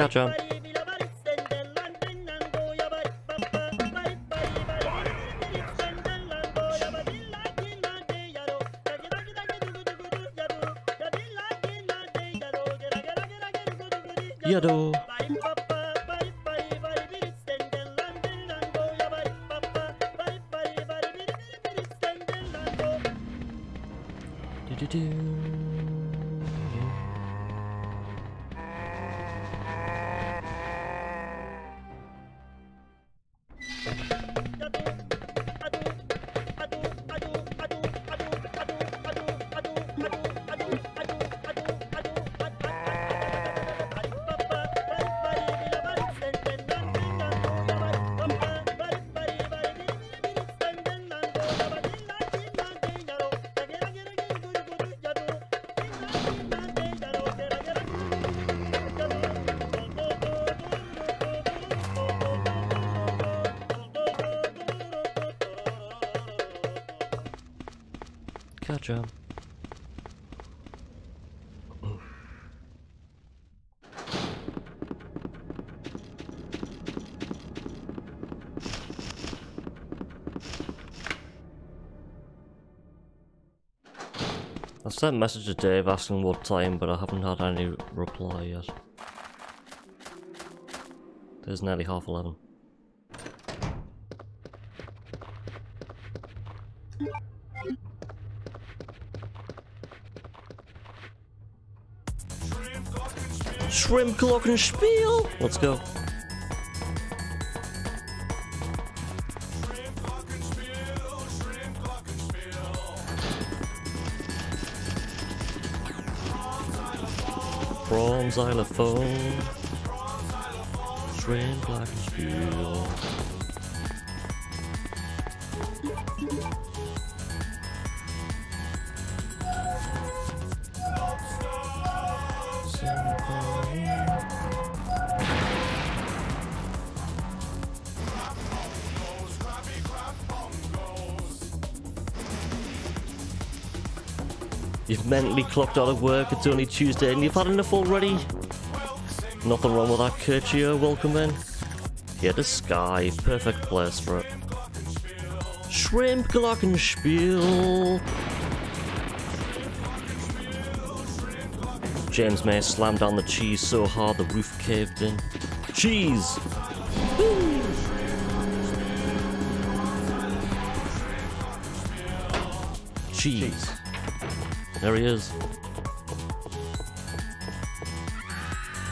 Catch on. Yado. Do-do-do. Sent a message to Dave asking what time, but I haven't had any reply yet. There's nearly half eleven. Shrimp Glockenspiel! Let's go. Prawn xylophone. Shrimp like You've mentally clocked out of work, it's only Tuesday and you've had enough already? Nothing wrong with that, Curtio, welcome in. Here to Sky, perfect place for it. Shrimp Glockenspiel! James May slammed down the cheese so hard the roof caved in. Cheese! Cheese. There he is.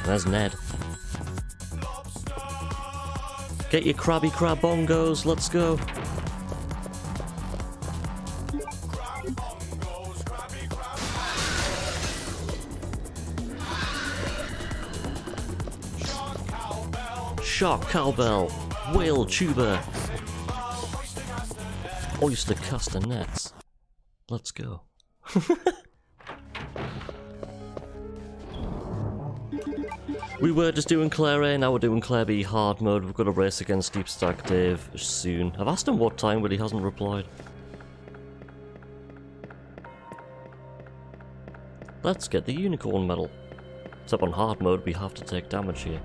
There's Ned. Get your Krabby Crab bongos, let's go. Shark cowbell, whale tuba, oyster castanets. Let's go. we were just doing Claire A, now we're doing Claire B hard mode. We've got a race against Deep Stack Dave soon. I've asked him what time, but he hasn't replied. Let's get the unicorn medal. Except on hard mode, we have to take damage here.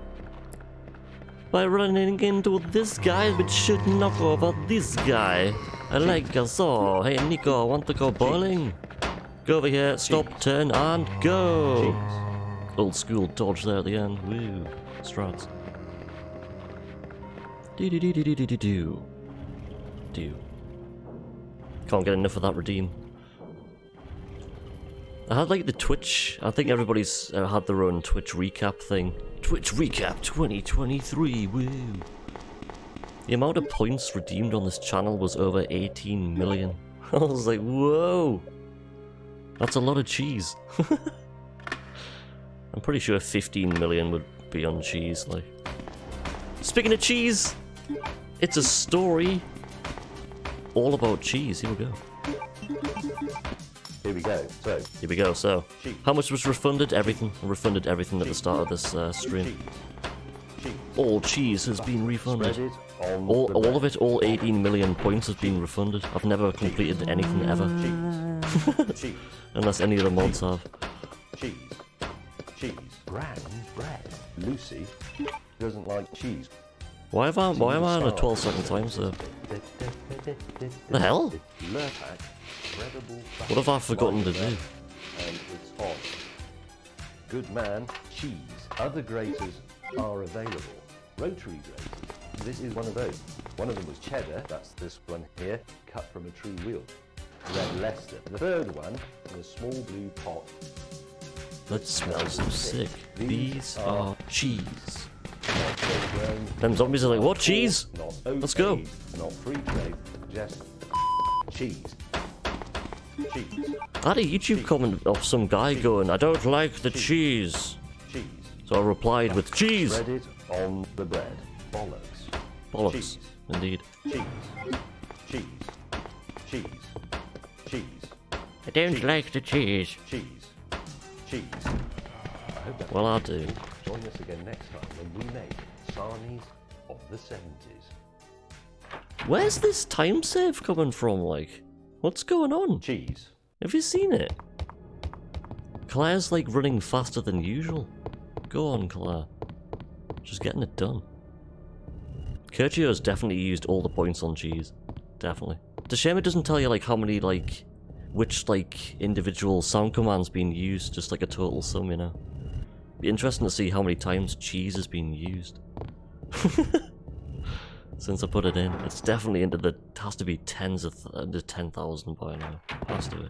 By running into this guy, but should knock over this guy. I like us all. Hey Nico, I want to go bowling? Go over here, stop, turn, and go! Old school dodge there at the end. Woo. Strats. Do do do do do do do do. Do. Can't get enough of that redeem. I had like the Twitch. I think everybody's uh, had their own Twitch recap thing. Twitch recap 2023. Woo. The amount of points redeemed on this channel was over 18 million. I was like, whoa. That's a lot of cheese. I'm pretty sure 15 million would be on cheese, like. Speaking of cheese, it's a story all about cheese. Here we go. Here we go. So, Here we go. So, Cheese. how much was refunded? Everything. Refunded everything at the start of this uh, stream. cheese. All cheese has been refunded. Spread it on All, all of it, all 18 million points have been refunded. I've never completed anything ever, Cheese. cheese. unless any of the mods have. Cheese. Cheese. Brown bread. Lucy doesn't like cheese. Why am I, why am I on a 12 second time save? The hell? Lurpak, What have I forgotten to do? And it's hot. Good man, cheese. Other graters are available. Rotary graters. This is one of those. One of them was cheddar, that's this one here, cut from a true wheel. Red Leicester. The third one in a small blue pot. That smells so sick. These are cheese. Not Them zombies are like, what cheese? Let's go. okayed, Not free trade, just cheese. Cheese. I had a YouTube comment of some guy going, I don't like the cheese. Cheese. So I replied with cheese. Spread it on the bread. Bollocks. Bollocks. Cheese. Indeed. Cheese. Cheese. Cheese. Cheese. I don't Cheese. like the cheese. Cheese. Cheese. I hope that Well, I do. Join us again next time when we make Sarnies of the 70s. Where's this time save coming from, like? What's going on? Cheese. Have you seen it? Claire's like running faster than usual. Go on, Claire. Just getting it done. Curtio's definitely used all the points on cheese. Definitely. It's a shame it doesn't tell you like how many like which like individual sound commands being used, just like a total sum, you know. Be interesting to see how many times cheese has been used. Since I put it in, it's definitely into the it has to be tens of th- into ten thousand by now. Has to be.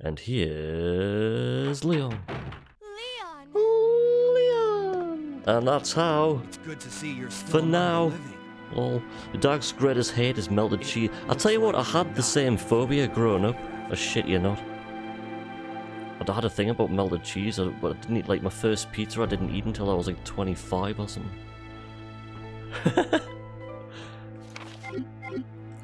And here's Leon. Leon! Leon! And that's how It's good to see you're still For now. living. Lol. The dog's greatest hate is melted cheese. I'll tell you what, I had the same phobia growing up. I shit you're not. I had a thing about melted cheese, I- but I didn't eat, like, my first pizza I didn't eat until I was like 25 or something.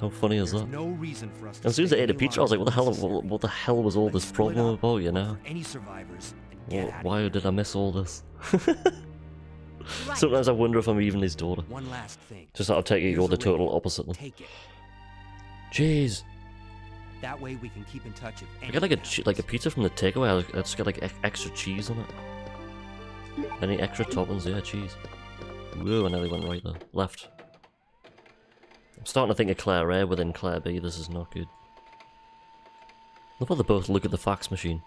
How funny is that? no reason for us As soon as I ate a pizza, I was like, what the hell, what, what the hell was all this problem about, you know? look Any survivors? and get Wh- outta Why did I miss all this? Right. Sometimes I wonder if I'm even his daughter. One last thing. Just I'll take it, you're the total opposite. Take it. Jeez. That way we can keep in touch if I get like a like a pizza from the takeaway. I just get like ex- extra cheese on it. Any extra toppings? Yeah, cheese. Whoa! I nearly went right there. Left. I'm starting to think of Claire A within Claire B. This is not good. Look how they both look at the fax machine.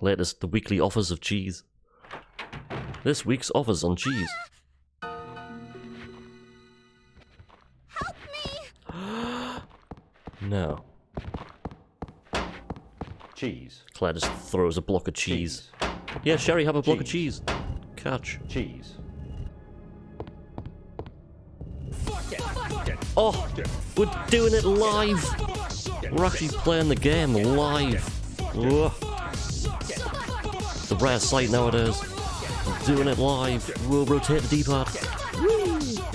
Latest, the weekly offers of cheese. This week's offers on cheese. Help me! No. Cheese. Claire just throws a block of cheese. Yeah, Sherry, have a block of Cheese. cheese. Catch. Cheese. Oh, we're doing it live. We're actually playing the game live. Ugh. It's a rare sight nowadays. Doing it live. We'll rotate the D-pad.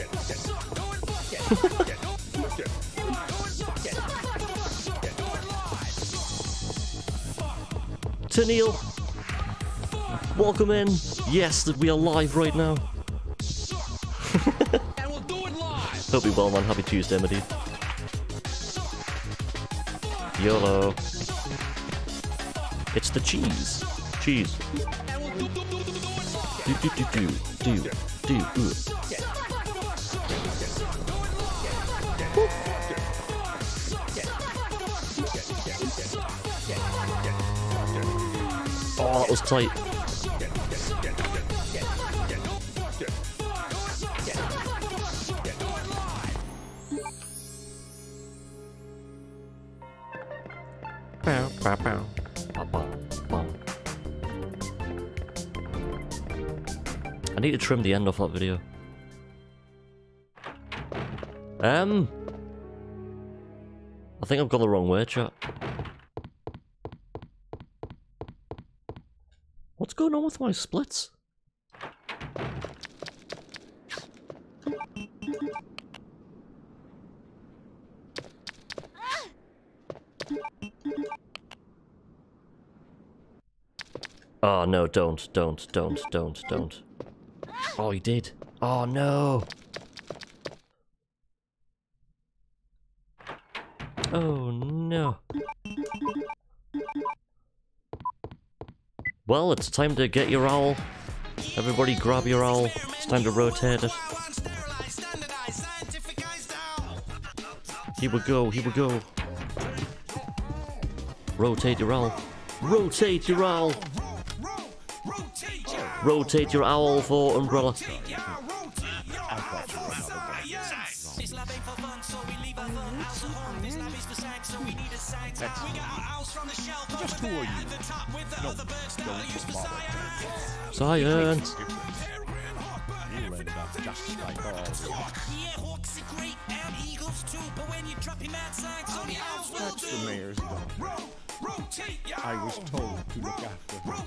Tennille, welcome in. Yes, that we are live right now. And we'll do it live. Hope you're well, man. Happy Tuesday, my dude. YOLO. It's the cheese. Cheese. It. Do do do do do do. Oh, that was tight. Trim the end off that video. Um, I think I've gone the wrong way, chat. What's going on with my splits? Oh no, don't, don't, don't, don't, don't. Oh, he did. Oh no. Oh no. Well, it's time to get your owl. Everybody grab your owl. It's time to rotate it. Here we go, here we go. Rotate your owl. Rotate your owl. Rotate your owl for umbrella. Just who are you? No, don't bother. Science. You'll end just like all the. That's the mayor's daughter. I was told to look after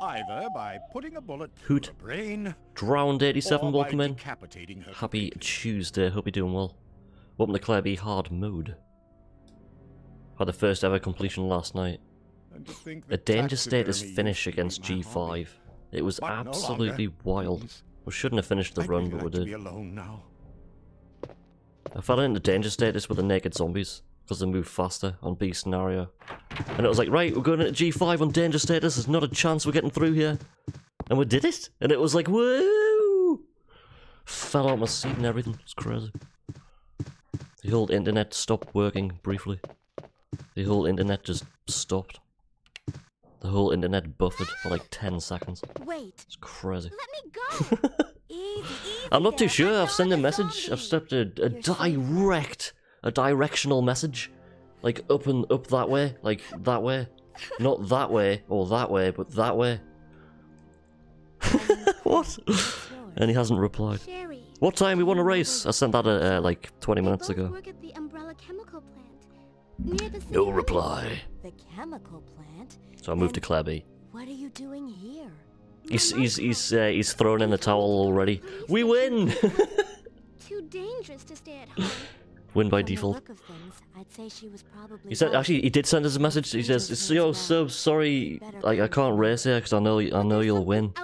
Either by putting a bullet Hoot. brain, Drowned 87, or by welcome in. Happy Tuesday, hope you're doing well. Welcome to Claire B Hard Mode. Had the first ever completion last night. And to think A danger status taxidermy finish used to be against. G5. It was But no absolutely wild. We shouldn't have finished the I'd run, really but we like be did. I fell into danger status with the naked zombies because they move faster on B scenario. And it was like, right, we're going into G5 on danger status. There's not a chance we're getting through here. And we did it. And it was like, woo! Fell out my seat and everything. It's crazy. The whole internet stopped working briefly. The whole internet just stopped. The whole internet buffered for like 10 seconds. Wait, It's crazy. let me go. easy, easy. I'm not too sure. I've sent a message. I've stepped a, a direct, a directional message, like up and up that way, like that way, not that way or that way, but that way. what? And he hasn't replied. What time we want to race? I sent that uh, uh, like 20 minutes ago. work at the Umbrella Chemical Plant. Near the city No reply. The chemical plant? So I moved to B. What are you doing here? He's he's he's uh, he's thrown in the towel already. We win. Too dangerous to stay at home. Win by default. things, I'd say she was probably He said actually he did send us a message. He says, "Yo, so sorry, like I can't race here because I know I know you'll win,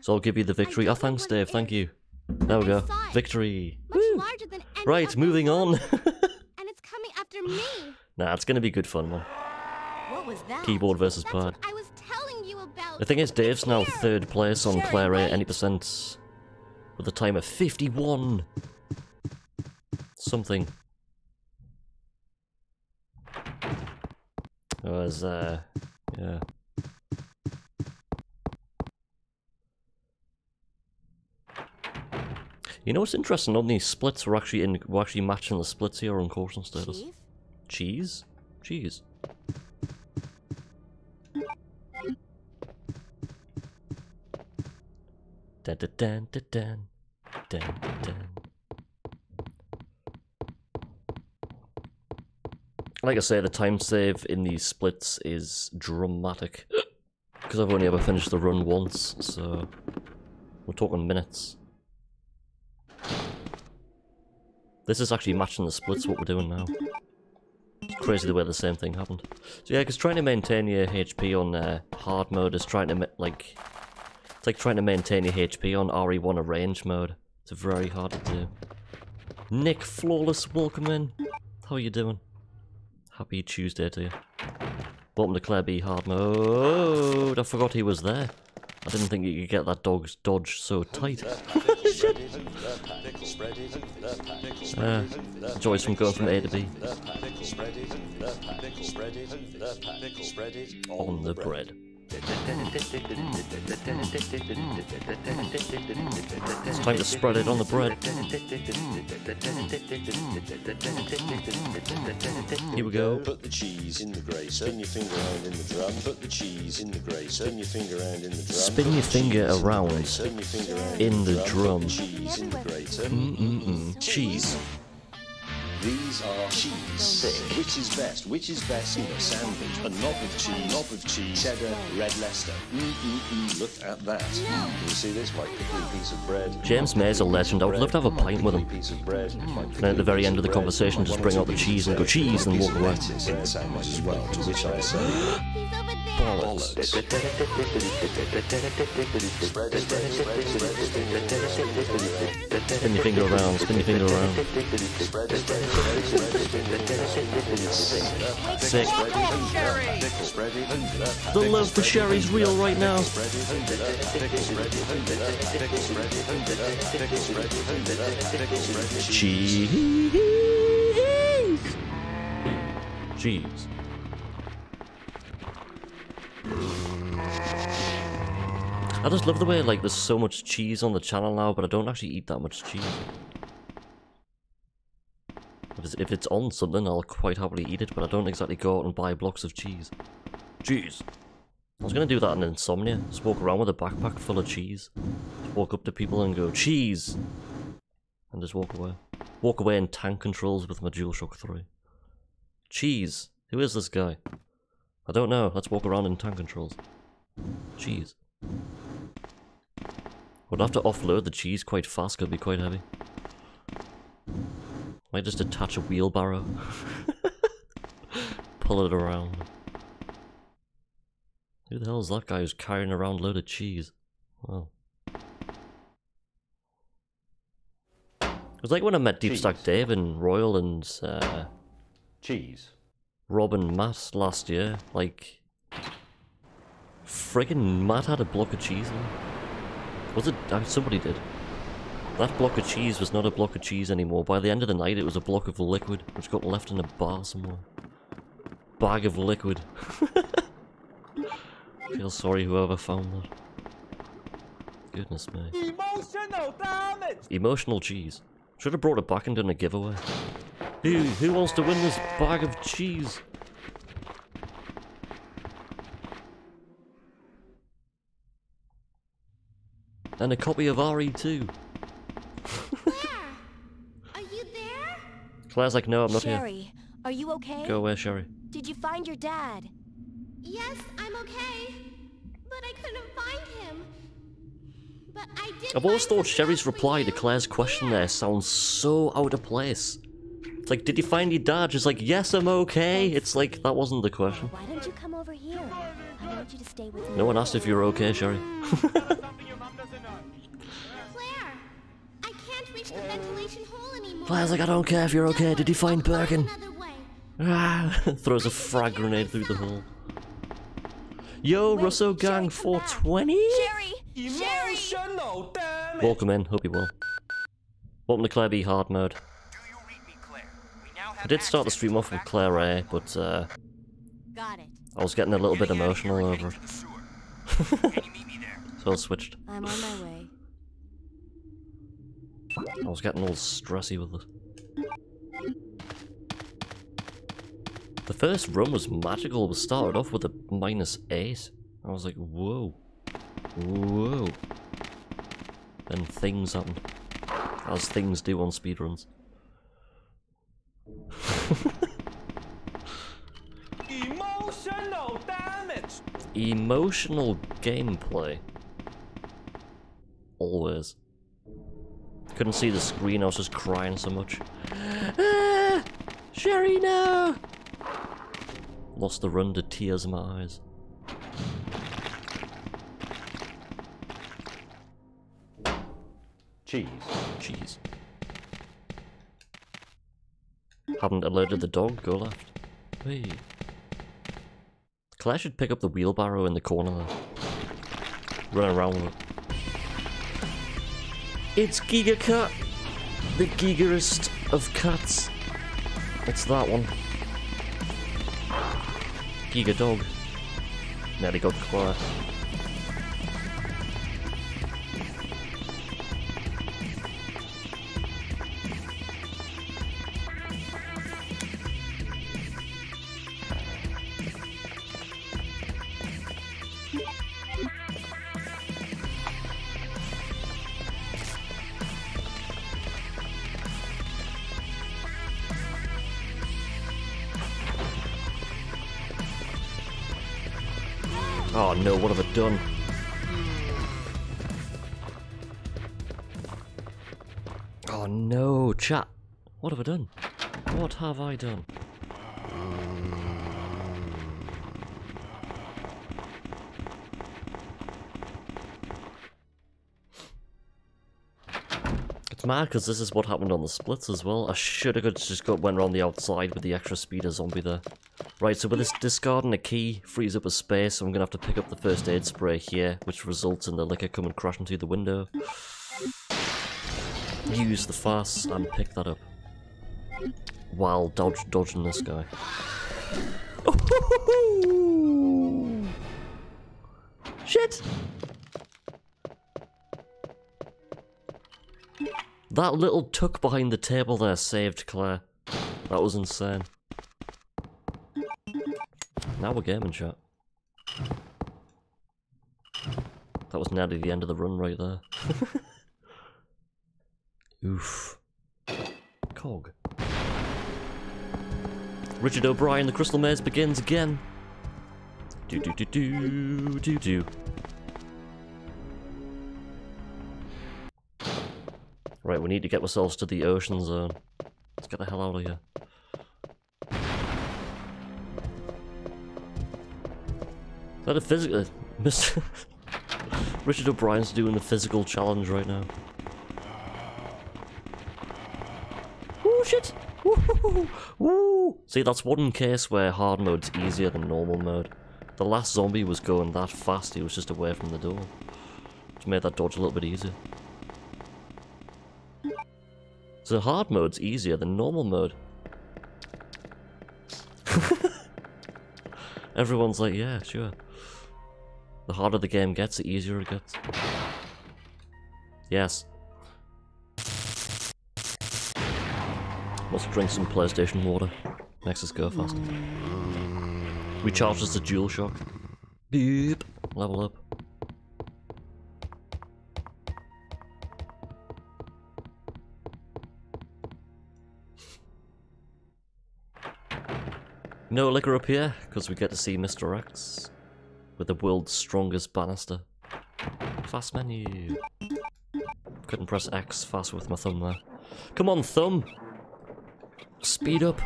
so I'll give you the victory." Oh, thanks, Dave. Thank you. There we go. Victory. Woo. larger than any Right, moving on. and it's coming after me. nah, it's gonna be good fun, man. What was that? Keyboard versus pad. I was telling you about. The thing is, Dave's now third place on Claire A, any percent, with a time of 51. Something. It was, uh, yeah. You know what's interesting? On these splits, we're actually in, we're actually matching the splits here on course and status. Cheese? Cheese. Dun dun dun dun dun. Dun dun Like I say, the time save in these splits is dramatic. Because I've only ever finished the run once, so we're talking minutes. This is actually matching the splits, what we're doing now. It's crazy the way the same thing happened. So yeah, because trying to maintain your HP on uh, hard mode is trying to like, it's like trying to maintain your HP on RE1 arrange mode. It's very hard to do. Nick Flawless, welcome in. How are you doing? Happy Tuesday to you. Welcome to Claire B hard mode. I forgot he was there. I didn't think you could get that dog's dodge so tight. Uh, joys from going from A to B. On the bread. It's time to spread it on the bread. Here we go. Put the cheese in the grater. Spin your finger around in the drum. Put the cheese in the grater. Spin your finger around in the drum. Spin your finger cheese in the around grater. Spin your finger around in the drum. The grater. Mm-mm-mm. Cheese. These are cheese. Which is best? Which is best in a sandwich? A knob of cheese, knob of cheese, cheddar, red Leicester. Mm-mm-mm, look at that. You see this white pickly piece of bread? James May's a legend. I would love to have a pint with him. Piece of bread. Mm-hmm. And at the very end of the conversation, just bring out the cheese and go cheese and walk away. Lettuce in the sandwich as well, to which I say He's over there. bollocks. Spin your finger around, spin your finger around. Sick. The love for Sherry's real right now. Cheese. Cheese. I just love the way like there's so much cheese on the channel now, but I don't actually eat that much cheese. If it's, on something, I'll quite happily eat it, but I don't exactly go out and buy blocks of cheese. Cheese. I was gonna do that in Insomnia. Just walk around with a backpack full of cheese. Just walk up to people and go, cheese! And just walk away. Walk away in tank controls with my DualShock 3. Cheese! Who is this guy? I don't know. Let's walk around in tank controls. Cheese. Would have to offload the cheese quite fast, could be quite heavy. Might just attach a wheelbarrow. Pull it around. Who the hell is that guy who's carrying around a load of cheese? Well. It was like when I met Deep Stack Cheese. Dave and Royal and uh, Cheese. Rob and Matt last year. Like, friggin' Matt had a block of cheese in. Was it? uh, Somebody did. That block of cheese was not a block of cheese anymore. By the end of the night, it was a block of liquid, which got left in a bar somewhere. Bag of liquid. Feel sorry whoever found that. Goodness me. Emotional damage! Emotional cheese. Should have brought it back and done a giveaway. Who who wants to win this bag of cheese? And a copy of RE2. Where? Are you there? Claire's like, no, I'm not here. Sherry, are you okay? Go away, Sherry. Did you find your dad? Yes, I'm okay. But I couldn't find him. But I did. I've always thought Sherry's reply to. Claire's question Where? there sounds so out of place. It's like, did you find your dad? She's like, yes, I'm okay. It's like, that wasn't the question. Why don't you come over here? I want you to stay with me. No one asked if you were okay, Sherry. Claire, I can't reach the ventilation hole. Claire's like, I don't care if you're okay. Did you find I'll find Birkin? another way. Ah, throws a frag grenade through the hole. Yo, Wait, Russo Gang 420? Sherry! Sherry! Emotional damage! Welcome in, hope you will. Welcome to Claire B hard mode. I did start the stream off with Claire A, but uh, Got it. I was getting a little bit emotional over it. so I switched. I'm on my way. I was getting all stressy with it. The first run was magical. We started off with a minus 8. I was like, whoa. Whoa. Then things happened. As things do on speedruns. Emotional damage! Emotional gameplay. Always. Couldn't see the screen, I was just crying so much. Ah! Sherry, no! Lost the run to tears in my eyes. Cheese. Cheese. Haven't alerted the dog, go left. Hey. Claire should pick up the wheelbarrow in the corner there. Run around with it. It's Giga Cat! The gigerest of cats. It's that one. Giga Dog. Nearly got Claire. What have I done? Oh no, chat. What have I done? What have I done? It's mad because this is what happened on the splits as well. I should have just got went around the outside with the extra speeder zombie there. Right, so with this discarding a key frees up a space, so I'm gonna have to pick up the first aid spray here, which results in the liquor coming crashing through the window. Use the fast and pick that up. While dodge dodging this guy. Oh, Shit! That little tuck behind the table there saved Claire. That was insane. Now we're gaming chat. That was nearly the end of the run right there. Oof. Cog. Richard O'Brien, the Crystal Maze begins again. Do do do do do do. Right, we need to get ourselves to the ocean zone. Let's get the hell out of here. That a physical... Uh, Mr... Richard O'Brien's doing the physical challenge right now. Oh shit! Woo! See, that's one case where hard mode's easier than normal mode. The last zombie was going that fast, he was just away from the door. Which made that dodge a little bit easier. So hard mode's easier than normal mode. Everyone's like, yeah, sure. The harder the game gets, the easier it gets. Yes. Let's drink some PlayStation water. Makes us go faster. Recharges the DualShock. Beep. Level up. No liquor up here, because we get to see Mr. X with the world's strongest banister. Fast menu. Couldn't press X fast with my thumb there. Come on, thumb! Speed up.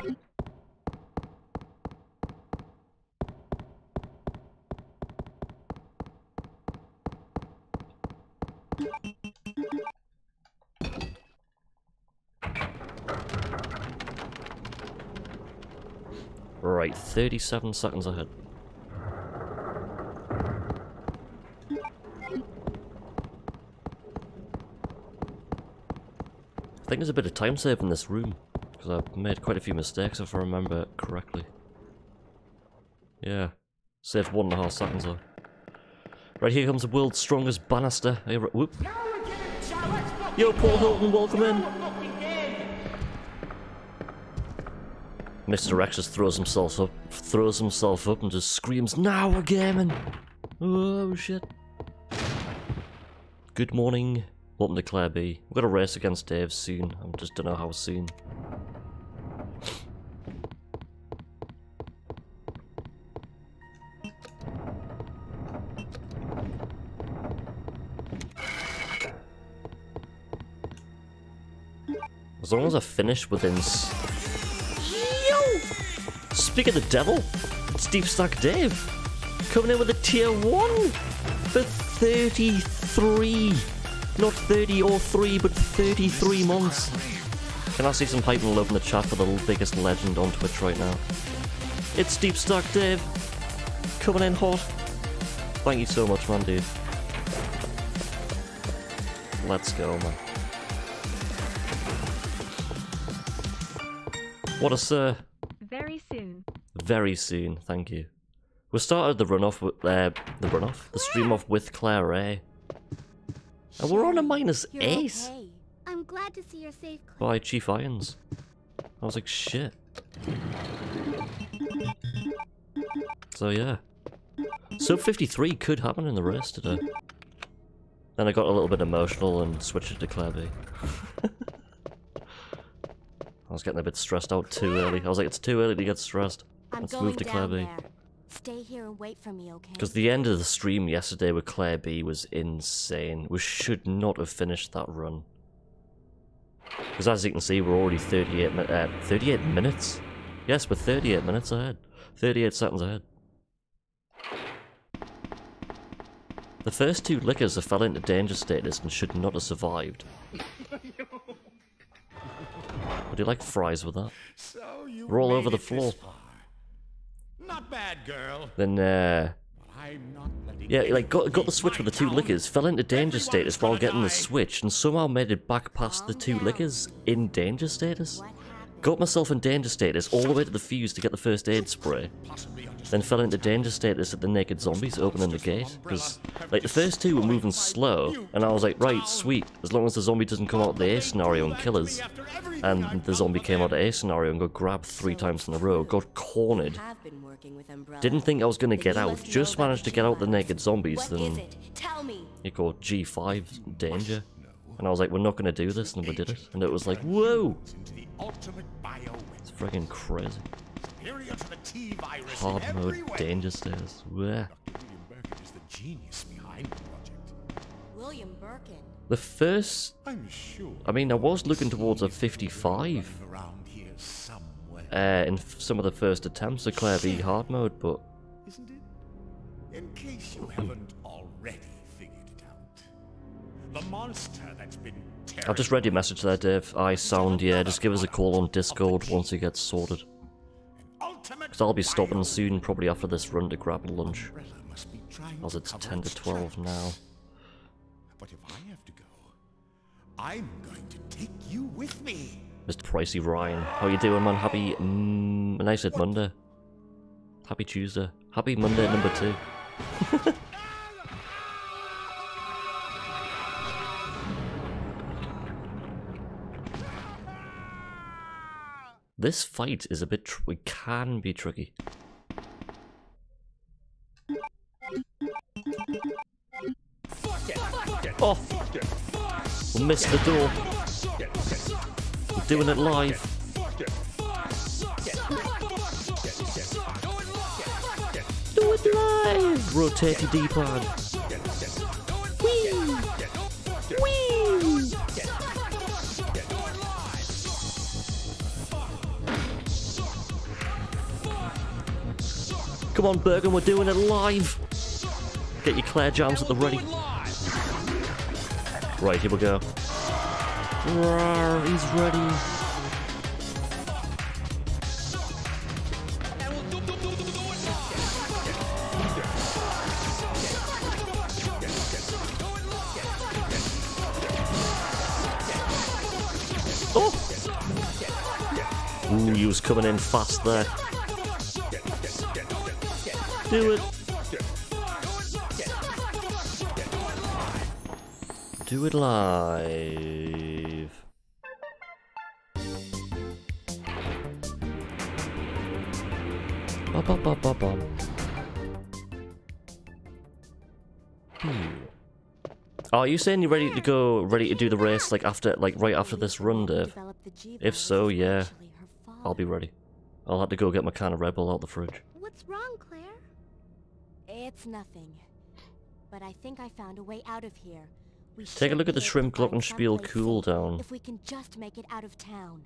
Right, 37 seconds ahead. There's a bit of time save in this room, because I've made quite a few mistakes if I remember correctly. Yeah, saved one and a half seconds though. Right, here comes the world's strongest banister. Hey, whoop. Yo, Paul Hilton, welcome in. Mr. X just throws himself up, throws himself up and just screams, Now we're gaming! Oh shit. Good morning. Welcome to Claire B. We've got a race against Dave soon. I just don't know how soon. As long as I finish within. Yo! Speak of the devil, it's Deep Stack Dave coming in with a tier 1 for 33. Not 30 or 3, but 33 months. Can I see some hype and love in the chat for the biggest legend on Twitch right now? It's Deep Stack Dave coming in hot. Thank you so much, man, dude. Let's go, man. What a sir. Very soon. Very soon, thank you. We started the runoff with uh, the runoff, the stream off with Claire A. And we're on a minus You're eight okay. I'm glad to see you're safe. by Chief Irons. I was like, shit. So yeah. Sub 53 could happen in the race today. Then I got a little bit emotional and switched it to Claire B. I was getting a bit stressed out too early. I was like, it's too early to get stressed. Let's move to Claire B. there. Stay here and wait for me, okay? Because the end of the stream yesterday with Claire B was insane. We should not have finished that run. Because as you can see, we're already 38, mi- uh, 38 minutes. Yes, we're 38 minutes ahead. 38 seconds ahead. The first two lickers have fell into danger status and should not have survived. Would you like fries with that? So you We're all over the it this floor. far. Not bad, girl. Then, uh, I'm not Yeah, like got got the switch with the two lickers, fell into danger status while getting the switch, and somehow made it back past the two lickers in danger status. Got myself in danger status all the way to the fuse to get the first aid spray. Then fell into danger status at the naked zombies opening the gate. Because, like, the first two were moving slow, and I was like, right, sweet, as long as the zombie doesn't come out the A scenario and kill us. And the zombie came out of A scenario and got grabbed three times in a row, got cornered. Have been working with Umbrella. Didn't think I was gonna get out, just managed to get out the naked zombies, then it? Tell me. it got G5 danger. And I was like, we're not going to do this, and we did it. And it was like, whoa! Into the ultimate bioweapon. It's friggin' crazy. The Hard mode danger stairs. Wah. William Birkin is the genius behind the project. William Birkin. The first, I'm sure. I mean, I was looking towards a 55 around here somewhere, uh, in some of the first attempts at Claire B hard mode, but isn't it? In case you haven't the monster that's been. I've just read your message there, Dave. I sound, yeah, just give us a call on Discord once it gets sorted. Because I'll be stopping soon, probably after this run to grab lunch. As it's 10 to 12 now. But if I have to go, I'm going to take you with me. Mr. Pricey Ryan. How you doing, man? Happy, mm, and I said Monday. Happy Tuesday. Happy Monday number two. this fight is a bit, tr- it can be tricky. Oh! We missed the door. We're doing it live. Do it live! Rotate your D-pad. Whee! Whee! Come on, Birkin, we're doing it live! Get your Claire jams at the ready. Right, here we go. Rawr, he's ready. Oh! Ooh, he was coming in fast there. Do it. Do it live. Ba ba ba ba ba. Hmm. Oh, are you saying you're ready to go, ready to do the race, like after, like right after this run, Dave? If so, yeah, I'll be ready. I'll have to go get my can of Red Bull out the fridge. What's wrong? It's nothing. But I think I found a way out of here. We Take a look at the able Shrimp find Glockenspiel someplace cooldown. If we can just make it out of town.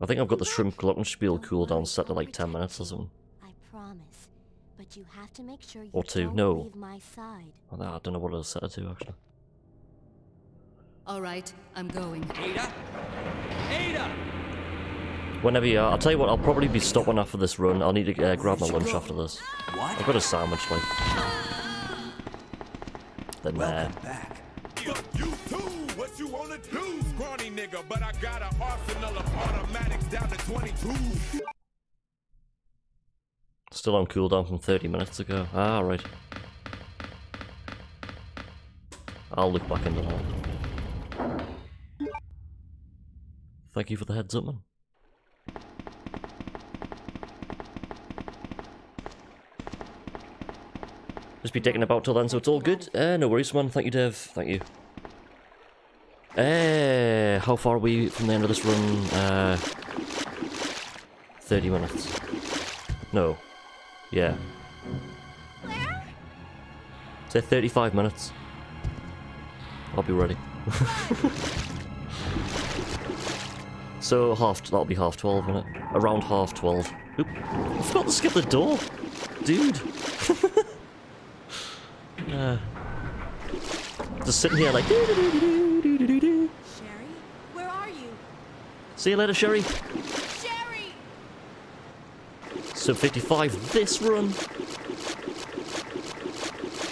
I think I've got the shrimp glockenspiel cooldown set to like 10 minutes or something. I promise. But you have to make sure you Or two, don't no. leave my side. Oh, I don't- I don't know what it'll set it to actually. All right, I'm going. Ada? Ada! Whenever you are, I'll tell you what, I'll probably be stopping after this run. I'll need to uh, grab my lunch after this. What? I've got a sandwich, like. Then there. Welcome back. You too, what you wanna do, scrawny nigga? But I got an arsenal of automatics down to 22. Still on cooldown from 30 minutes ago. Ah, right. I'll look back into that. Thank you for the heads up, man. Just be taking about till then, so it's all good. Uh, no worries, man. Thank you, Dev. Thank you. Uh, how far are we from the end of this run? Uh, 30 minutes. No. Yeah. Say 35 minutes. I'll be ready. so half that'll be half 12, won't it? Around half 12. Oop. I forgot to skip the door. Dude. uh, just sitting here like doo -doo -doo. Sherry, where are you? See you later, Sherry. Sherry! Sub 55 this run.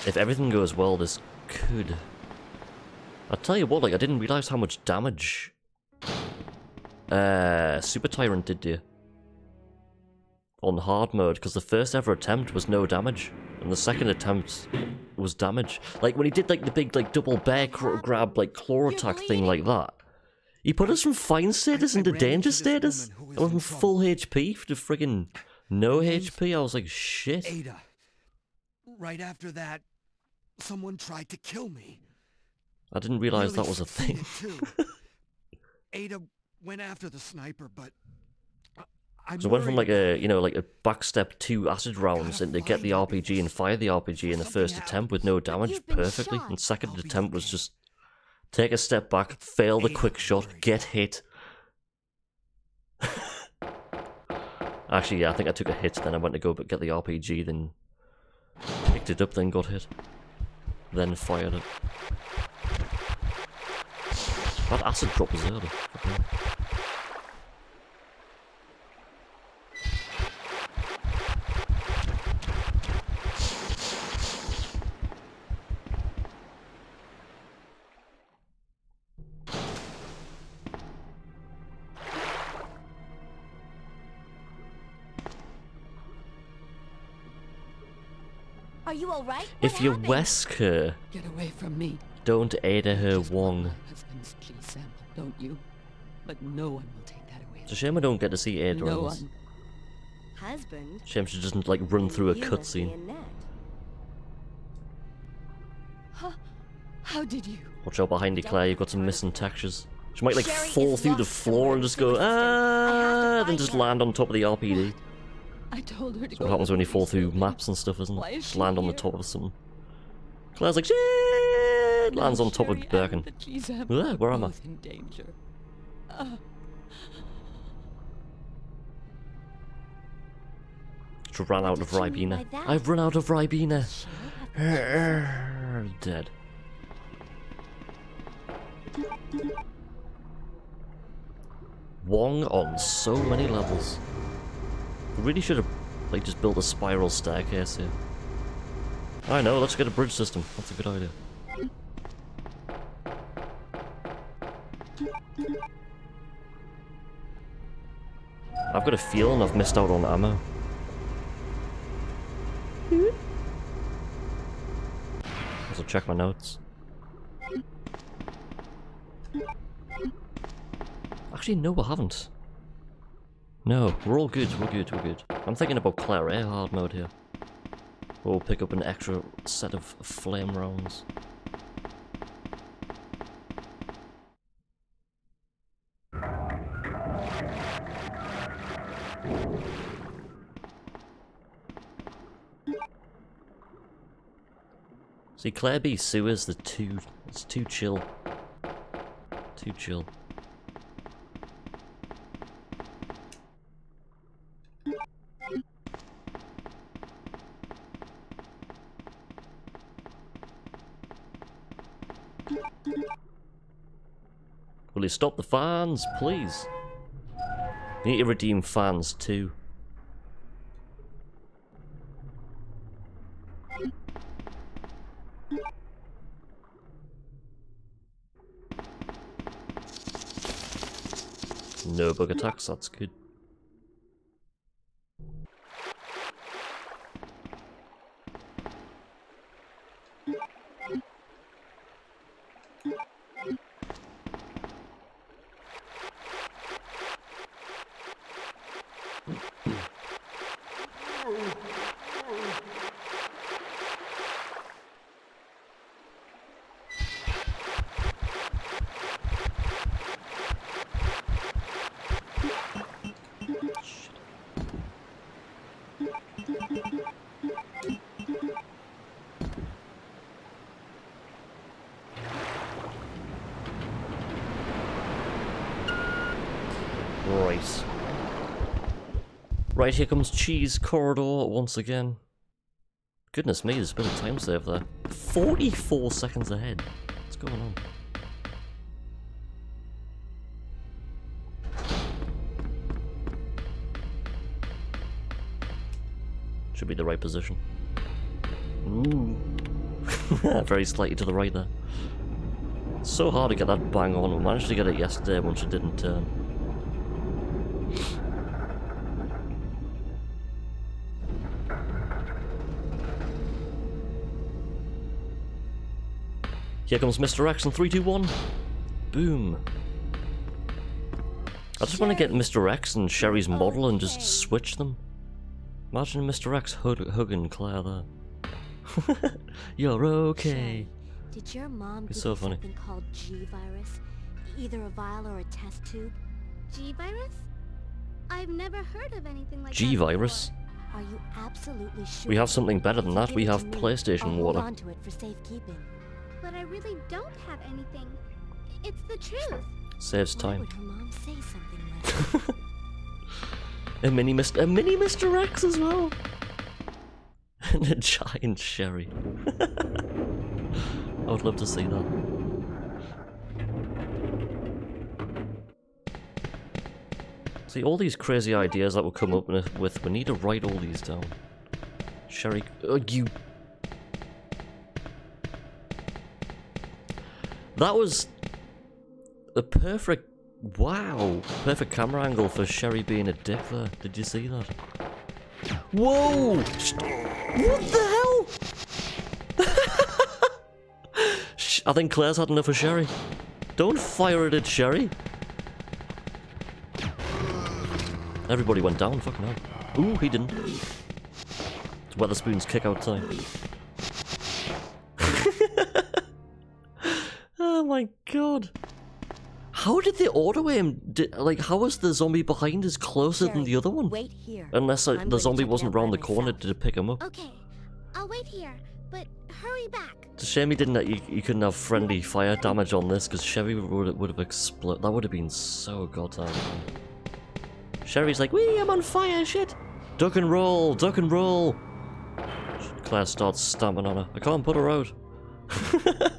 If everything goes well, this could. I'll tell you what, like, I didn't realize how much damage uh, Super Tyrant did to you on hard mode, because the first ever attempt was no damage, and the second attempt was damage. Like, when he did, like, the big, like, double bear grab, like, claw attack thing like that, he put us from fine status into danger status. I went from full HP to friggin' no HP. I was like, shit. Ada. Right after that, someone tried to kill me. I didn't realize that was a thing. Ada went after the sniper, but So I went from like a, you know, like a backstep two acid rounds and to get the RPG and fire the RPG in the first attempt with no damage perfectly. And second attempt was just take a step back, fail the quick shot, get hit. Actually, yeah, I think I took a hit, then I went to go but get the RPG, then picked it up, then got hit. Then fired it. That acid drop was early. Fucking hell. Are you alright? If you whisk her, Get away from me. don't Ada her Wong. Husband's key sample, don't you? But no one will take that away. It's a shame I don't get to see Ada no on this. one. Husband? Shame she doesn't like run through a You must be cutscene. Annette. How, how did you? Watch out behind you, Claire. You've got some missing textures. She might like Sherry fall through the floor and just go sewer system. I have to ah, then just land on top of the RPD. I told her to That's what happens when you fall through maps and stuff, isn't it? Just land on the top of something. Claire's like shit. Lands on top of Birkin. the key sample are where am I? in danger. Ah, Just ran out of What did you mean Ribena. I've run out of Ribena. She'll have the Dead. Wong on so many levels. Really should have like just built a spiral staircase here. I know, let's get a bridge system. That's a good idea. I've got a feeling I've missed out on ammo. Also check my notes. Actually, no, I haven't. No, we're all good, we're good, we're good. I'm thinking about Claire Air hard mode here. We'll pick up an extra set of flame rounds. See, Claire B. Sewers, the too, it's too chill. Too chill. Stop the fans, please? You need to redeem fans too. No bug attacks, that's good. Right, here comes Cheese Corridor once again. Goodness me, there's been a time save there. 44 seconds ahead. What's going on? Should be the right position. Ooh. Very slightly to the right there. so hard to get that bang on. We managed to get it yesterday once it didn't turn. Here comes Mr. X in 3, 2, 1. Boom. I just want to get Mr. X and Sherry's model and just switch them. Imagine Mr. X hug hugging Claire there. You're okay. Did your mom It's so funny. something called G-virus? Either a vial or a test tube? G-virus? I've never heard of anything like G virus. Are you absolutely sure? We have something better than that. We have PlayStation water. On to it for safekeeping. that. But I really don't have anything. It's the truth. Saves time. would her mom say something like? A mini Mr. A mini Mr. X as well. and a giant Sherry. I would love to see that. See, all these crazy ideas that we'll come up with, with, we need to write all these down. Sherry, oh, you. That was a perfect, wow, perfect camera angle for Sherry being a dick there. Did you see that? Whoa! What the hell? I think Claire's had enough of Sherry. Don't fire at it at Sherry. Everybody went down, fucking hell. Ooh, he didn't. It's Wetherspoon's kick out time. My god. How did they auto aim? Did, like, how was the zombie behind us closer than the other one? Wait here. Unless uh, the zombie wasn't out by round the corner myself. to pick him up. Okay, I'll wait here, but hurry back. It's a shame he didn't. uh, You, you couldn't have friendly fire damage on this because Sherry would would have exploded. That would have been so goddamn. fun. Sherry's like, "Wee, I'm on fire, shit! Duck and roll, duck and roll." Claire starts stamping on her. I can't put her out.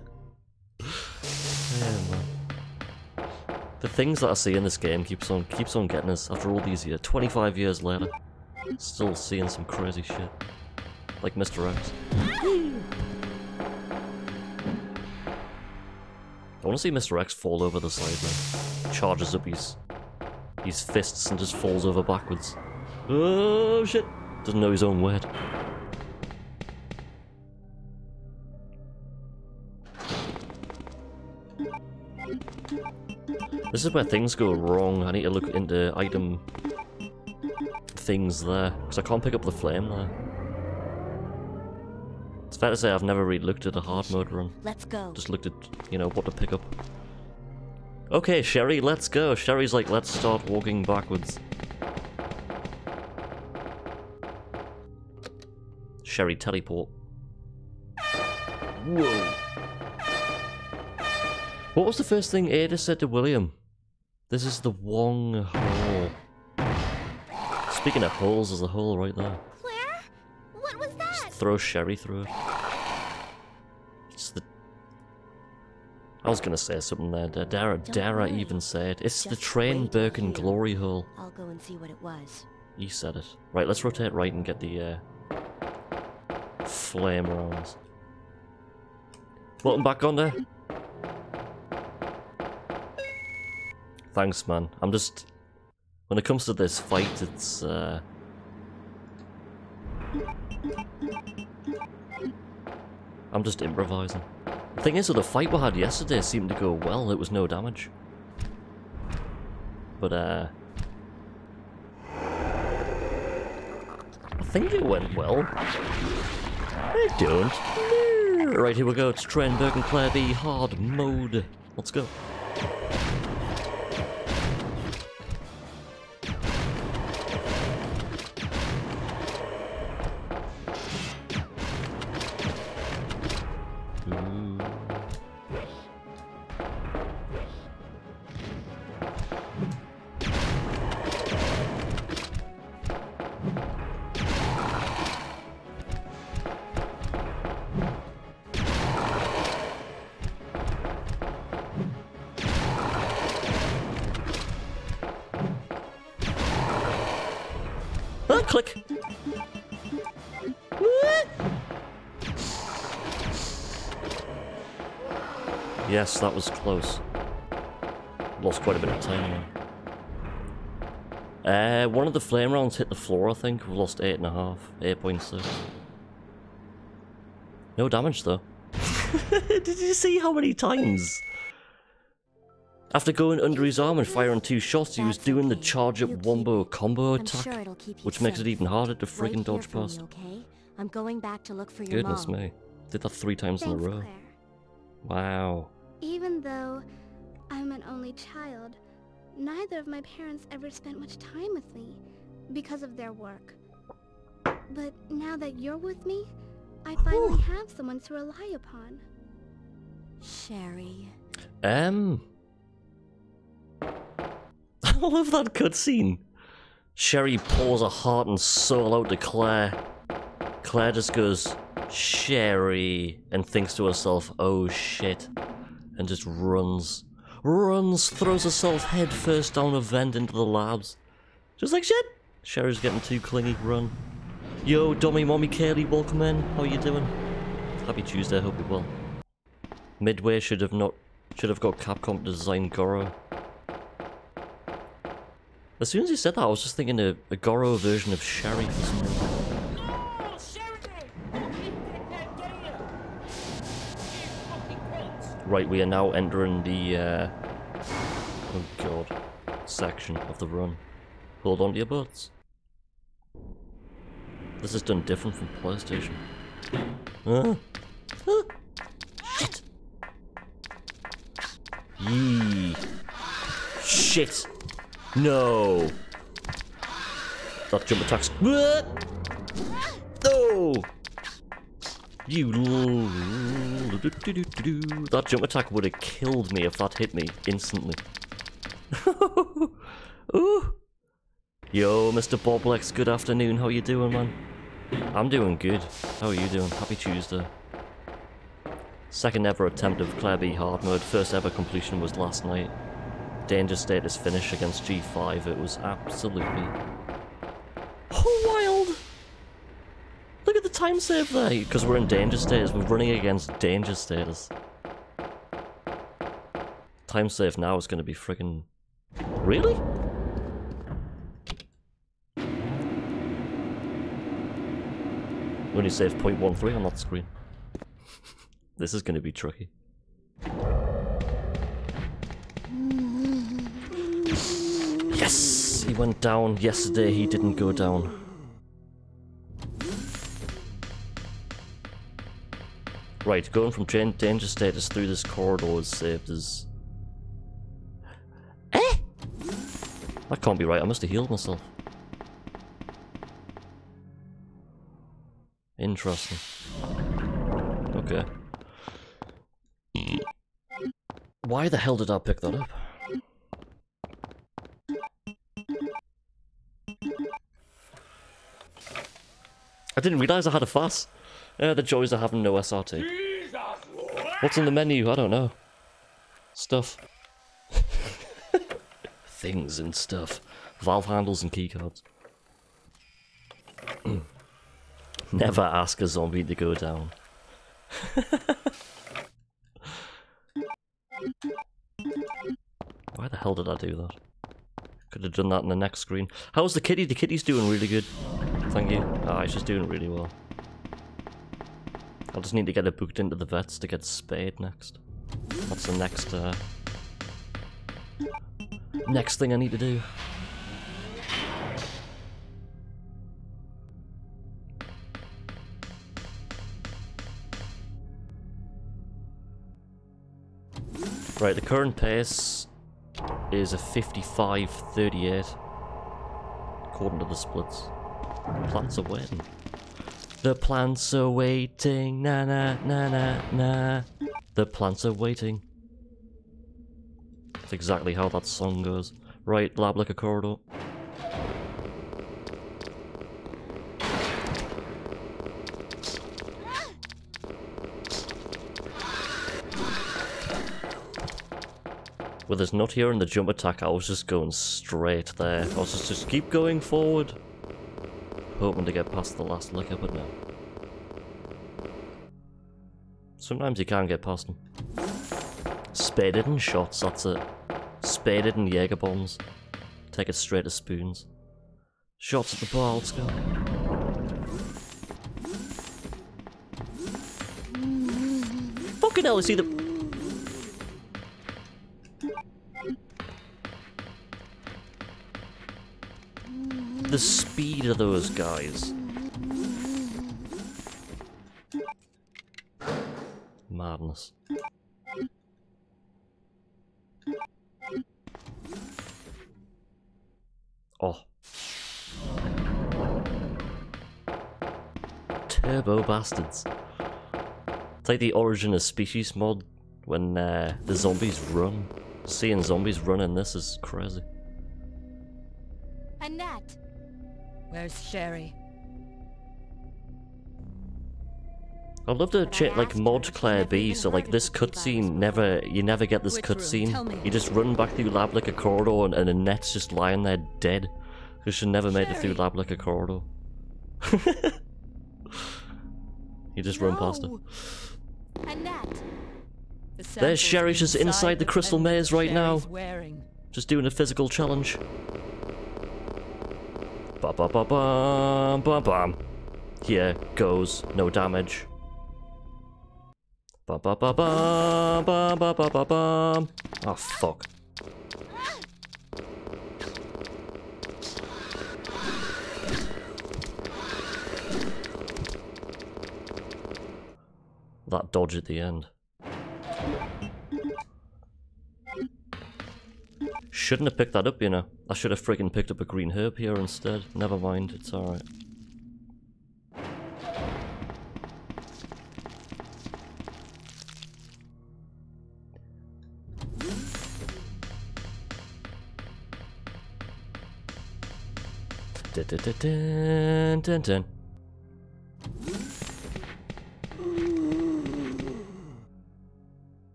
things that I see in this game keeps on keeps on getting us after all these years. 25 years later, still seeing some crazy shit, like Mr. X. I want to see Mr. X fall over the side now. Charges up his his fists and just falls over backwards. Oh shit! Doesn't know his own weight. This is where things go wrong. I need to look into item things there because I can't pick up the flame there. It's fair to say I've never really looked at a hard mode run. Let's go. Just looked at, you know, what to pick up. Okay, Sherry, let's go. Sherry's like, let's start walking backwards. Sherry teleport. Whoa. What was the first thing Ada said to William? This is the Wong hole. Speaking of holes, there's a hole right there. Claire? What was that? Throw Sherry through it. It's the. I was gonna say something there. Da- Dara, Dara even said it's the train Birkin glory hole. I'll go and see what it was. He said it. Right, let's rotate right and get the uh, flame rounds. Button back on there. Thanks, man. I'm just. When it comes to this fight, it's. Uh, I'm just improvising. The thing is, with the fight we had yesterday seemed to go well. It was no damage. But, uh. I think it went well. I don't. Right, here we go. It's Train and Claire B hard mode. Let's go. Yes, that was close. Lost quite a bit of time there. Uh, one of the flame rounds hit the floor, I think. We lost 8.5, 8.6. No damage, though. Did you see how many times? After going under his arm and firing two shots, he was doing the charge up wombo combo attack, which makes it even harder to friggin' dodge past. okay? I'm going back to look for your Goodness mom. me. Did that three times in a row. Claire. Wow. Even though I'm an only child, neither of my parents ever spent much time with me because of their work. But now that you're with me, I finally have someone to rely upon. Sherry. Um. I love that cutscene. Sherry pours her heart and soul out to Claire. Claire just goes, Sherry, and thinks to herself, oh shit, and just runs. Runs, throws herself headfirst down a vent into the labs. Just like shit. Sherry's getting too clingy, run. Yo, dummy mommy Kaylee, welcome in. How are you doing? Happy Tuesday, hope you're well. Midway should have not should have got Capcom to design Goro. As soon as you said that, I was just thinking a, a Goro version of Sherry for some reason. Right, we are now entering the, uh, oh god, section of the run. Hold on to your butts. This is done different from PlayStation. Ah. Ah. Shit. Yee. Shit. No. That jump attack's. You. That jump attack would have killed me if that hit me instantly. Ooh. Yo, Mr. Boblex, good afternoon. How you doing, man? I'm doing good. How are you doing? Happy Tuesday. Second ever attempt of Claire B hard mode. First ever completion was last night. Danger status finish against G5. It was absolutely wild. Look at the time save there. Because we're in danger status. We're running against danger status. Time save now is going to be friggin' Really? Only save 0.13 on that screen. this is going to be tricky. Yes! He went down. Yesterday he didn't go down. Right, going from dan- danger status through this corridor is saved as... Eh? That can't be right, I must have healed myself. Interesting. Okay. Why the hell did I pick that up? I didn't realise I had a fuss. Uh, the joys of having no SRT. What's in the menu? I don't know. Stuff. Things and stuff. Valve handles and keycards. Never ask a zombie to go down. Why the hell did I do that? Could have done that in the next screen. How's the kitty? The kitty's doing really good. Thank you. Ah, just doing really well. I'll just need to get her booked into the vets to get spayed next. That's the next, uh... Next thing I need to do. Right, the current pace is a 55-38, according to the splits. Plants are waiting. The plants are waiting, na na na na na. The plants are waiting. That's exactly how that song goes. Right, lab like a corridor. With his nut here and the jump attack, I was just going straight there. I was just, just keep going forward. Hoping to get past the last liquor, but no. Sometimes you can't get past them. Spaded and shots, that's it. Spaded and Jaeger bombs. Take it straight to spoons. Shots at the bar, let's go. Fucking hell, I see the... The speed of those guys. Madness. Oh. Turbo bastards. It's like the Origin of Species mod when uh, the zombies run. Seeing zombies running this is crazy. Annette! Where's Sherry? I'd love to check like mod Claire B, so like this cutscene never you never get this Which room? Tell me. cutscene. You just run back through lab like a corridor and, and Annette's just lying there dead. Because she never made it through lab like a corridor. you just run past her. Annette! The There's Sherry just inside the crystal maze right now. Wearing. Just doing a physical challenge. Ba ba ba bum ba bum. Here goes no damage. Ba ba ba bum ba ba ba ba bum. Oh ah, fuck. That dodge at the end. Shouldn't have picked that up, you know. I should have friggin' picked up a green herb here instead. Never mind, it's alright. Dun, dun, dun, dun, dun,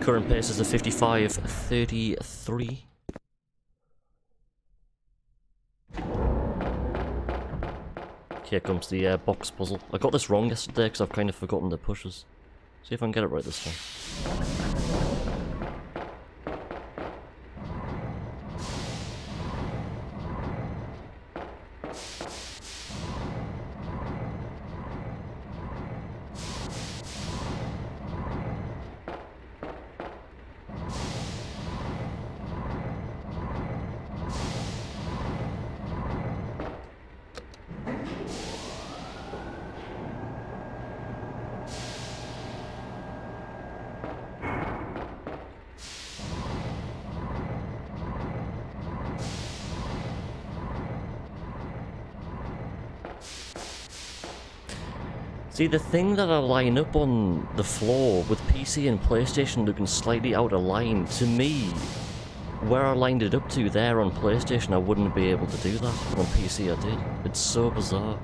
current pace is a 55 33. Here comes the uh, box puzzle. I got this wrong yesterday because I've kind of forgotten the pushes. See if I can get it right this time. See, the thing that I line up on the floor with PC and PlayStation looking slightly out of line, to me, where I lined it up to there on PlayStation, I wouldn't be able to do that. On PC, I did. It's so bizarre.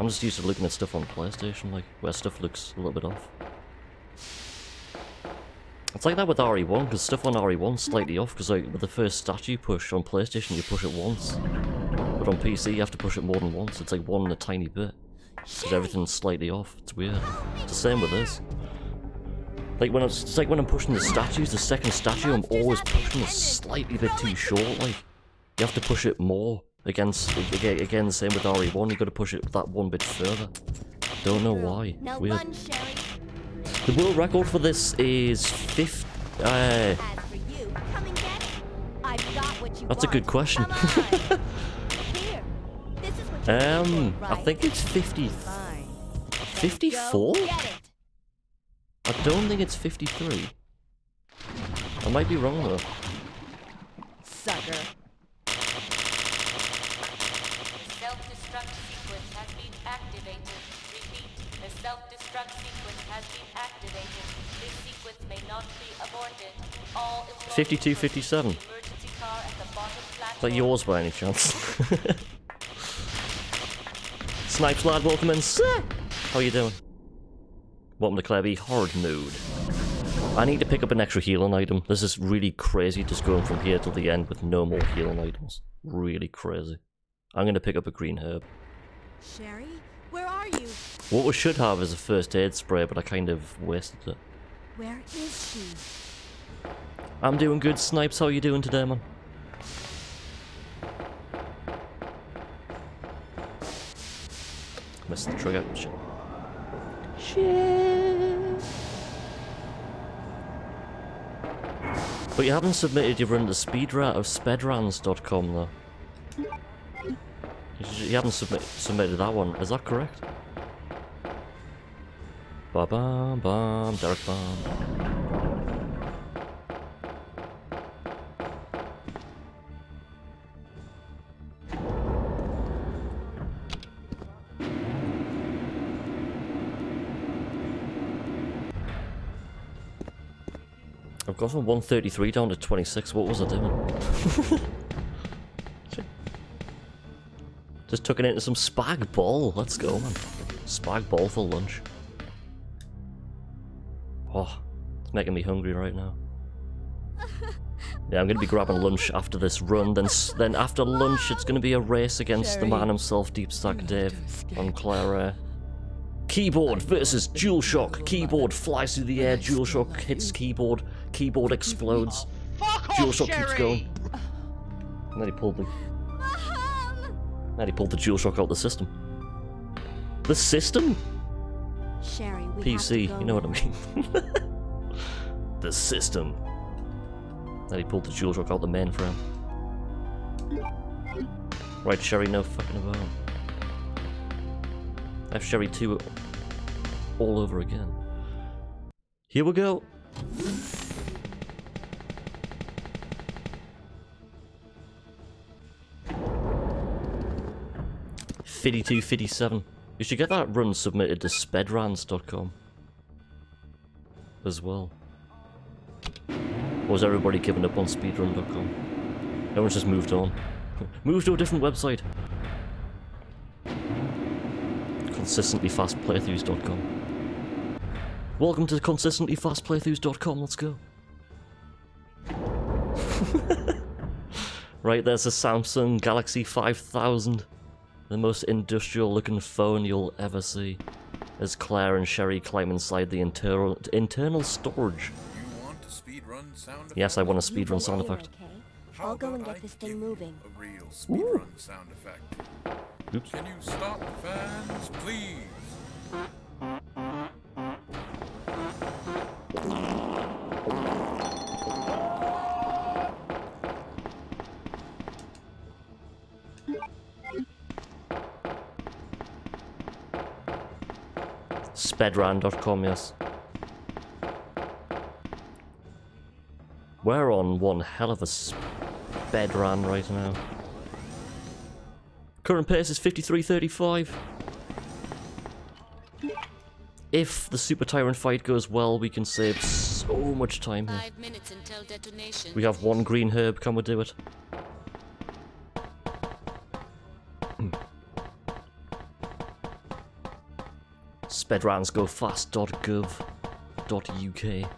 I'm just used to looking at stuff on PlayStation, like, where stuff looks a little bit off. It's like that with RE1, because stuff on RE1's slightly off, because like, with the first statue push on PlayStation, you push it once. But on PC, you have to push it more than once. It's like one in a tiny bit. Because everything's slightly off. It's weird. It's the same with this. Like when it's, it's like when I'm pushing the statues, the second statue, I'm always pushing it slightly bit too short. Like you have to push it more. Against again, again the same with RE1. You got to push it that one bit further. Don't know why. No Weird. The world record for this is 50. Uh, As for you, come and get it. I've got what you that's a good question. um, I think it's 50. 54? I don't think it's 53. I might be wrong though. Sucker. The self-destruct sequence has been activated. Repeat, the self-destruct sequence has been activated. This sequence may not be aborted. All employees 52, proceed to 57. the emergency car at the bottom Is that yours by any chance? Snipes lad, welcome in. Sir. How you doing? Welcome to B Horde Mode. I need to pick up an extra healing item. This is really crazy just going from here to the end with no more healing items. Really crazy. I'm going to pick up a green herb. Sherry, where are you? What we should have is a first aid spray, but I kind of wasted it. Where is she? I'm doing good, Snipes. How are you doing today, man? Missed the trigger. Shit. Shit. But you haven't submitted your run to speedrat of spedrans.com though. You, haven't submit, submitted that one, is that correct? Ba bam bam, Derek bam. I've gone from 133 down to 26. What was I doing? Just took it into some spag ball. Let's go, man. Spag ball for lunch. Oh, it's making me hungry right now. Yeah, I'm gonna be grabbing lunch after this run. Then, then after lunch, it's gonna be a race against the man himself, Deep Stack Dave, on Clara. Keyboard versus DualShock. Keyboard flies through the air. DualShock hits keyboard. Keyboard explodes. DualShock keeps going. And then he pulled the. Then he pulled the DualShock out the system. The system? Sherry, we PC, have to go you know what I mean. the system. Then he pulled the DualShock out the mainframe. Right, Sherry, no fucking about. I have Sherry 2 all over again. Here we go. Fifty-two, fifty-seven. You should get that run submitted to spedrans.com as well. Or has everybody given up on speedrun.com? Everyone's just moved on. moved to a different website. Consistentlyfastplaythroughs.com. Welcome to consistentlyfastplaythroughs.com. Let's go. right, there's a Samsung Galaxy 5000. The most industrial looking phone you'll ever see. As Claire and Sherry climb inside the internal internal storage. Yes, I want a speedrun sound effect. Okay. I'll go and get this thing moving. A real speedrun sound effect. Oops. Can you stop the fans, please? Spedran.com, yes. We're on one hell of a spedran right now. Current pace is 53.35. If the Super Tyrant fight goes well, we can save so much time here. Five minutes until detonation. We have one green herb, can we do it? Spedransgofast.gov.uk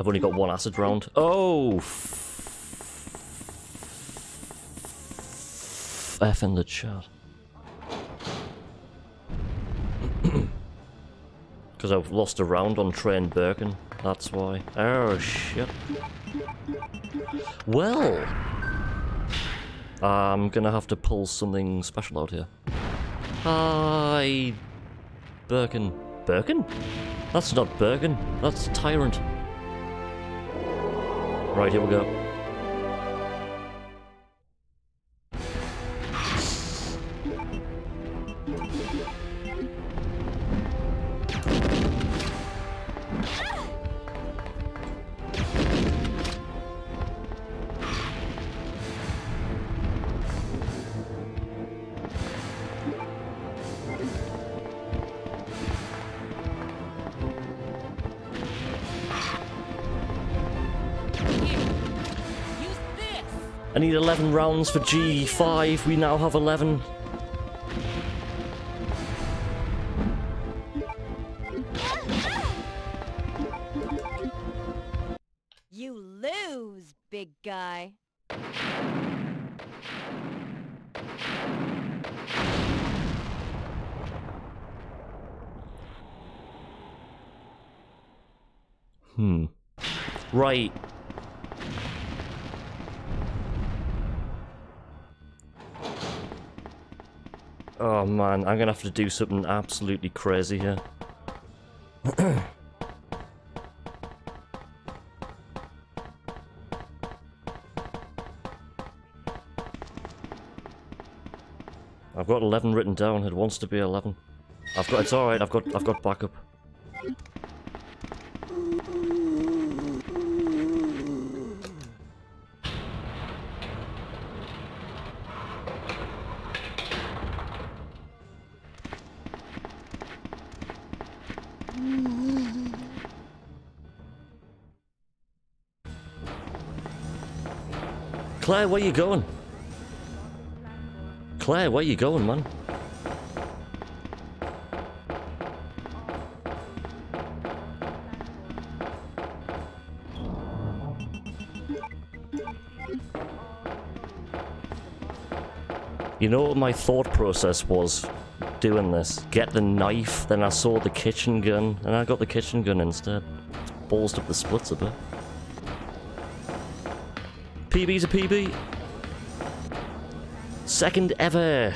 I've only got one acid round. Oh! F in the chat. Because I've lost a round on Train Birkin. That's why. Oh, shit. Well, I'm gonna have to pull something special out here. Hi, Birkin. Birkin? That's not Birkin. That's Tyrant. Right, here we go. For G5. We now have 11. Man, I'm gonna have to do something absolutely crazy here. I've got 11 written down. It wants to be 11. I've got. It's all right. I've got. I've got backup. Claire, where you going? Claire, where you going, man? You know what my thought process was doing this? Get the knife, then I saw the kitchen gun, and I got the kitchen gun instead. It's ballsed up the splits a bit. PB's a PB. Second ever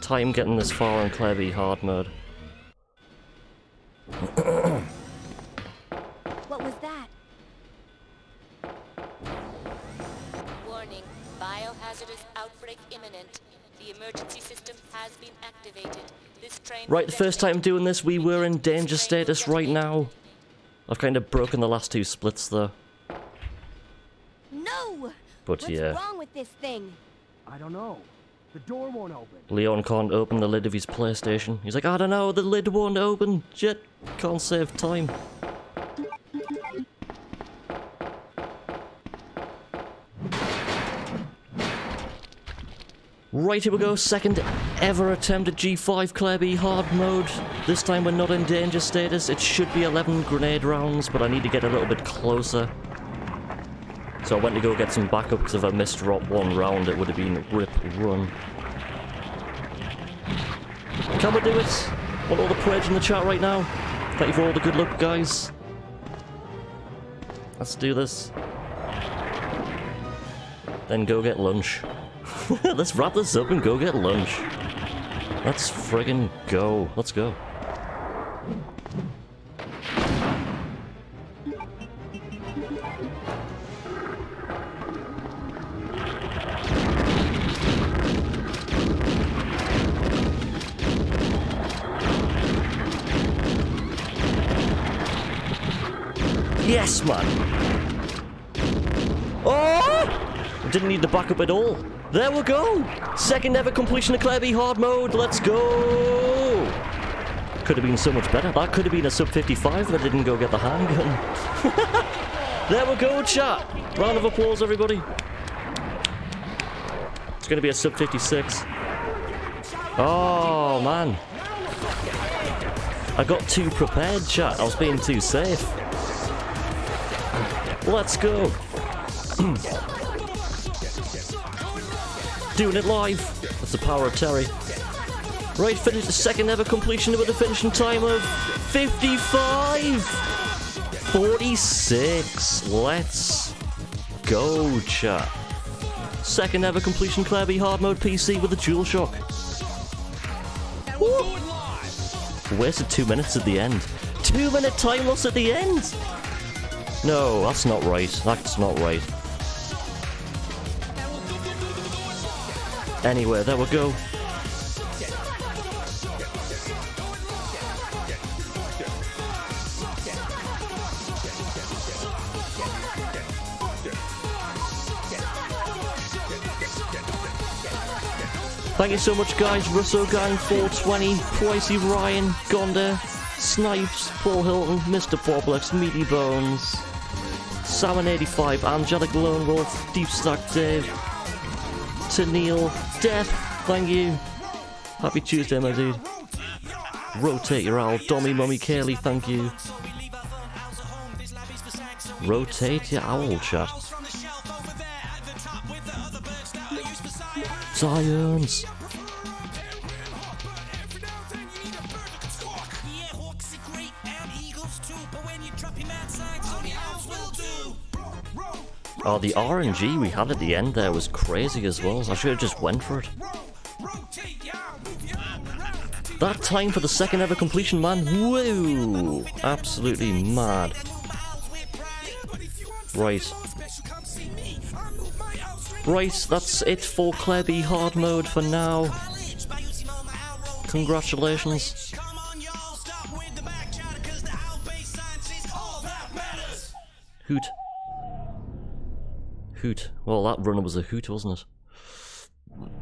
time getting this far on Claire B hard mode. What was that? Warning. Biohazardous outbreak imminent. The emergency system has been activated. This train Right, the first time doing this, we were in danger status right now. I've kind of broken the last two splits though. No! But What's yeah, wrong with this thing? I don't know. The door won't open. Leon can't open the lid of his PlayStation. He's like, I don't know, the lid won't open. Jet can't save time. Right, here we go. Second ever attempt at G5 Claire B hard mode. This time we're not in danger status. It should be 11 grenade rounds, but I need to get a little bit closer. So I went to go get some backup because if I missed drop one round, it would have been rip run. Can we do it? Want all the praise in the chat right now? Thank you for all the good luck, guys. Let's do this. Then go get lunch. Let's wrap this up and go get lunch. Let's friggin' go. Let's go. Backup at all. There we go. Second ever completion of Claire hard mode. Let's go. Could have been so much better. That could have been a sub 55 if I didn't go get the handgun. there we go, chat. Round of applause, everybody. It's going to be a sub 56. Oh, man. I got too prepared, chat. I was being too safe. Let's go. Doing it live. That's the power of Terry. Right, finished the second ever completion with a finishing time of 55. 46. Let's go, chat. Second ever completion B hard mode PC with a dual shock. Wasted two minutes at the end. Two minute time loss at the end. No, that's not right. That's not right. Anyway, there we go. Thank you so much guys, Russo Gang 420, Pricey Ryan, Gonda, Snipes, Paul Hilton, Mr. Poplex, Meaty Bones, Salmon85, Angelic Lone Wolf, Deep Stack Dave, to Neil. Death, thank you. Happy Tuesday, my dude. Rotate your owl. Dommy, Mummy, Kaylee, thank you. Rotate your owl, chat. Science! Oh, the RNG we had at the end there was crazy as well. I should have just went for it. That time for the second ever completion, man. Whoa! Absolutely mad. Right. Right, that's it for B hard mode for now. Congratulations. Hoot. Hoot. Well, that runner was a hoot, wasn't it?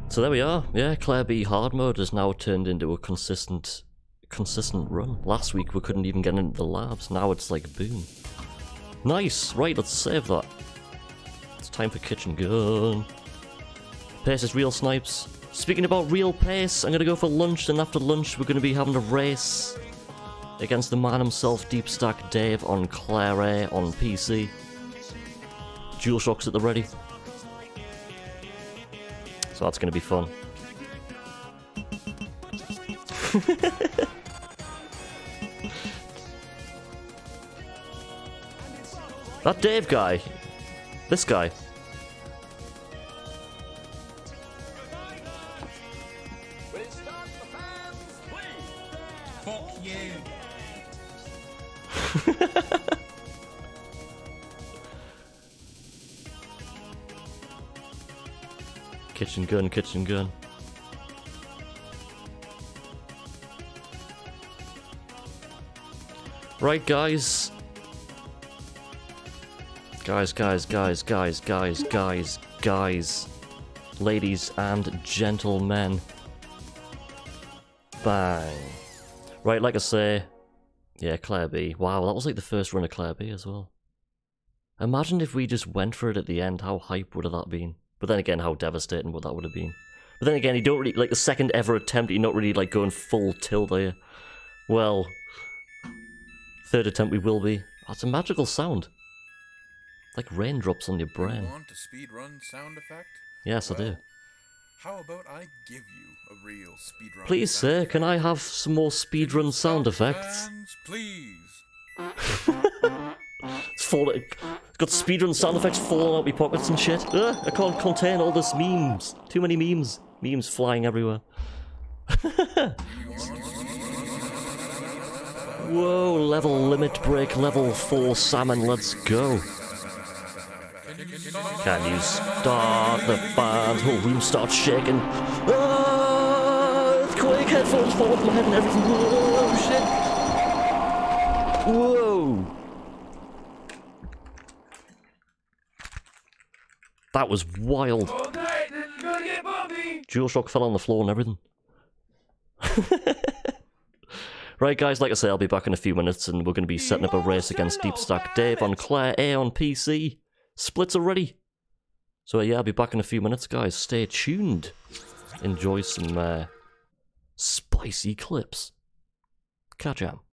So there we are. Yeah, Claire B hard mode has now turned into a consistent, consistent run. Last week we couldn't even get into the labs. Now it's like boom. Nice. Right, let's save that. It's time for kitchen gun. Pace is real snipes. Speaking about real pace, I'm gonna go for lunch, and after lunch we're gonna be having a race against the man himself, Deep Stack Dave on Claire on PC. DualShocks at the ready. So that's going to be fun. that Dave guy. This guy. Fuck you. Kitchen gun, kitchen gun. Right, guys. Guys, guys, guys, guys, guys, guys, guys. Ladies and gentlemen. Bang. Right, like I say, yeah, Claire B. Wow, that was like the first run of Claire B as well. Imagine if we just went for it at the end, how hype would have that been? But then again, how devastating would that would have been? But then again, you don't really like the second ever attempt. You're not really like going full tilt, are you? Well, third attempt we will be. Oh, it's a magical sound, like raindrops on your brain. You want a speed run sound effect? Yes, I do. How about I give you a real speed run? Please, sir, can I have some more speedrun sound effects? Fans, please. It's falling. It's got speedrun sound effects falling out of my pockets and shit. Ugh, I can't contain all this memes. Too many memes. Memes flying everywhere. Whoa, level limit break, level 4 salmon, let's go. Can you start the band? Whole room starts shaking. Ah, earthquake, headphones fall off my head and everything. Whoa, shit. Whoa. That was wild. DualShock fell on the floor and everything. right, guys, like I say, I'll be back in a few minutes and we're going to be setting up a race against Deep Stack Dave on Claire A on PC. Splits are ready. So, yeah, I'll be back in a few minutes, guys. Stay tuned. Enjoy some uh, spicy clips. Catch ya.